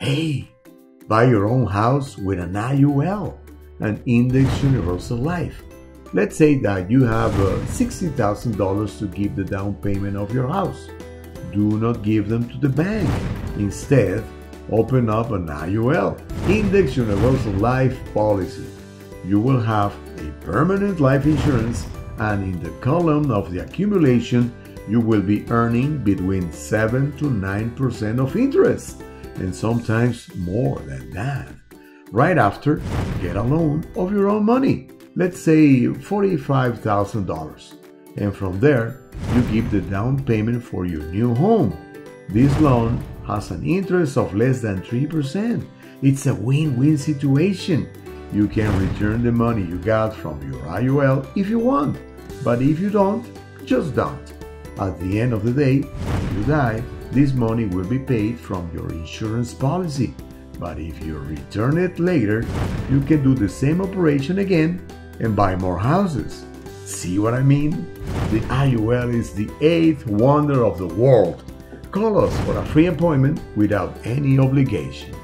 Hey, buy your own house with an IUL, an Index Universal Life. Let's say that you have uh, $60,000 to give the down payment of your house. Do not give them to the bank. Instead, open up an IUL, Index Universal Life Policy. You will have a permanent life insurance, and in the column of the accumulation, you will be earning between 7 to 9% of interest, and sometimes more than that. Right after, get a loan of your own money, let's say $45,000, and from there, you give the down payment for your new home. This loan has an interest of less than 3%. It's a win win situation. You can return the money you got from your IUL if you want, but if you don't, just don't. At the end of the day, you die, this money will be paid from your insurance policy. But if you return it later, you can do the same operation again and buy more houses. See what I mean? The IUL is the eighth wonder of the world. Call us for a free appointment without any obligation.